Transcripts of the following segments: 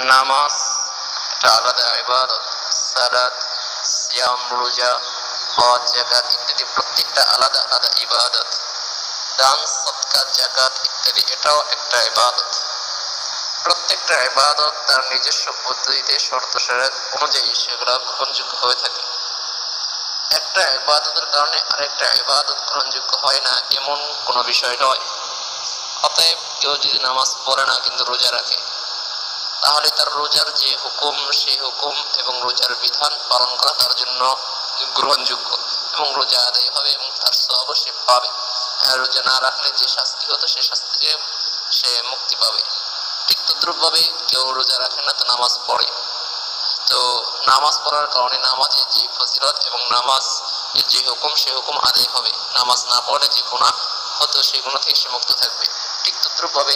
নামাজ এটা আলাদা ইবাদত, সালাত, সিয়াম, রোজা, হজ জাকাত ইত্যাদি প্রত্যেকটা আলাদা আলাদা ইবাদত। দান সৎকার জাকাত ইত্যাদি, এটাও একটা ইবাদত। প্রত্যেকটা ইবাদত তার নিজস্ব পদ্ধতিতে, শর্ত শরত অনুযায়ী সেগুলো গ্রহণযোগ্য হয়ে থাকে। একটা ইবাদতের কারণে আরেকটা ইবাদত গ্রহণযোগ্য হয় না, এমন কোনো বিষয় নয়। অতএব কেউ যদি নামাজ পড়ে না, কিন্তু রোজা রাখে তাহলে তার রোজার যে হুকুম, সেই হুকুম এবং রোজার বিধান পালন করা তার জন্য গ্রহণযোগ্য এবং রোজা আদায় হবে এবং তার সব সে পাবে। রোজা না রাখলে যে শাস্তি হতো, সে শাস্তি থেকে সে মুক্তি পাবে। ঠিক তদ্রুপভাবে কেউ রোজা রাখে না, তো নামাজ পড়ে। তো নামাজ পড়ার কারণে নামাজের যে ফজিলত এবং নামাজ যে হুকুম, সে হুকুম আদায় হবে। নামাজ না পড়লে যে গুণা হতো, সেই গুণা থেকে সে মুক্ত থাকবে। ঠিক তদ্রুপভাবে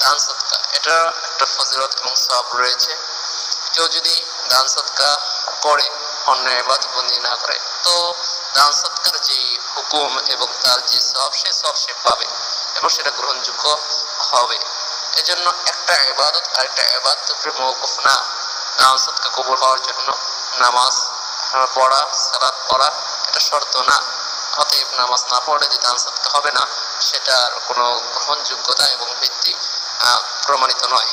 দান সৎকা এটা একটা ফজিলত এবং সব রয়েছে। কেউ যদি দান সৎকা করে অন্য এবাদ বন্দি না করে, তো দান সৎকার যে হুকুম এবং তার যে সব সে সব সে পাবে এবং সেটা গ্রহণযোগ্য হবে। এজন্য একটা এবাদত আরেকটা এবাদত উপরে মৌকুফ না। দান সৎকা কবুল হওয়ার জন্য নামাজ পড়া, সালাত পড়া, এটা শর্ত না। অতএব নামাজ না পড়লে যে দান সৎকা হবে না, সেটার কোনো গ্রহণযোগ্যতা এবং ভিত্তি প্রমাণিত নয়।